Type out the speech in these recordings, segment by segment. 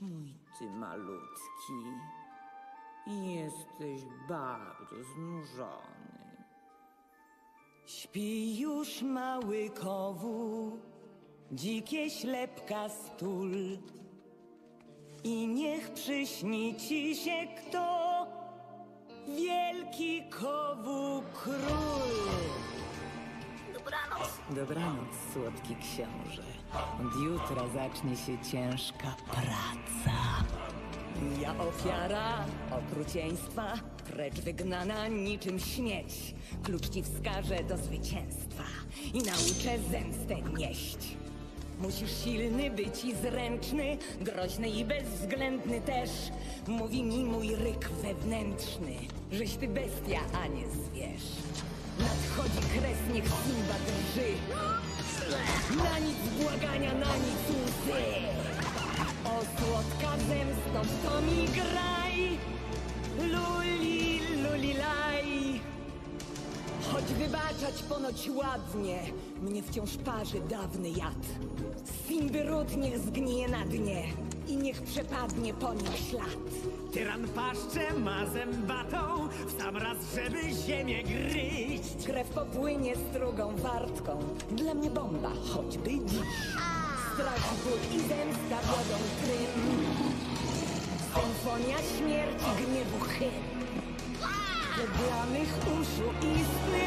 mój ty malutki. Jesteś bardzo znużony. Śpi już mały kowu, dzikie ślepka stul. I niech przyśni ci się kto, wielki kowu król. Dobranoc. Dobranoc, słodki książę. Od jutra zacznie się ciężka praca. Ja ofiara okrucieństwa, precz wygnana niczym śmieć. Klucz ci wskaże do zwycięstwa i nauczę zemstę nieść. Musisz silny być i zręczny, groźny i bezwzględny też. Mówi mi mój ryk wewnętrzny, żeś ty bestia, a nie zwierz. Nadchodzi kres, niech. Na nic błagania, na nic łzy. O słodka zemsto, w to mi graj. Luli, wybaczać ponoć ładnie, mnie wciąż parzy dawny jad. Simby ród niech zgnije na dnie i niech przepadnie po nim ślad. Tyran paszczę ma zębatą, w sam raz, żeby ziemię gryźć. Krew popłynie strugą wartką, dla mnie bomba, choćby dziś. Strach, ból i zemsta wodą trym. Symfonia śmierci, gniewu hymn. Dla mych uszu istny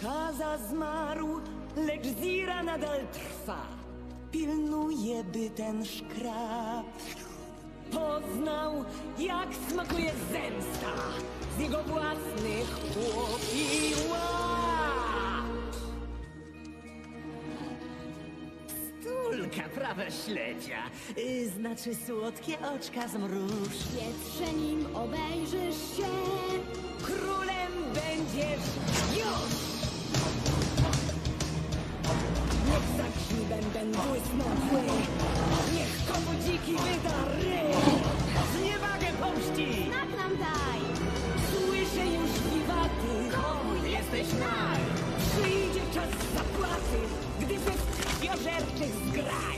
Skaza zmarł, lecz Zira nadal trwa. Pilnuje, by ten szkrab poznał, jak smakuje zemsta z jego własnych chłopiła. Tulka prawe śledzia, y, znaczy słodkie oczka zmruż. Wietrze nim obejrzysz się. Niech komu dziki wyda ryj! Zniewagę pomści! Znak nam daj! Słyszę już wiwaty! Komu jesteś naj? Przyjdzie czas zapłaty, gdy ze krwiożerczych zgraj!